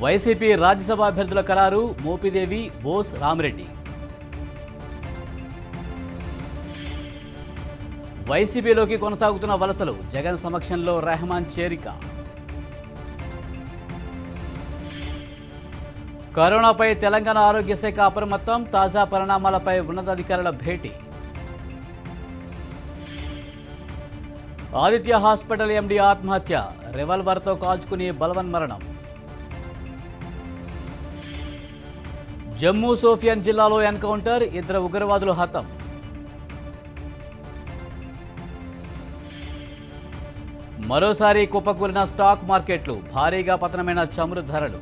YCP Rajya Sabha అభ్యర్థుల ఖరారు మోపిదేవి బోస్ రామిరెడ్డి. వైసీపీలోకి కొనసాగుతున్న వలసలు జగన్ సమక్షంలో రెహమాన్ చేరిక. కరోనాపై తెలంగాణ ఆరోగ్య శాఖ అప్రమత్తం తాజా పరిణామాలపై ఉన్నతాధికారుల భేటీ. ఆదిత్య హాస్పిటల్ ఎండి ఆత్మహత్య రివల్వర్తో కాల్చుకుని బలవన్ జమ్మూ సోఫియాన్ జిల్లాలో ఎన్కౌంటర్ ఇద్దరు ఉగ్రవాదులు హతం. మరోసారి కుప్పకూలిన స్టాక్ మార్కెట్లు భారీగా పతనమైన చమురు ధరలు.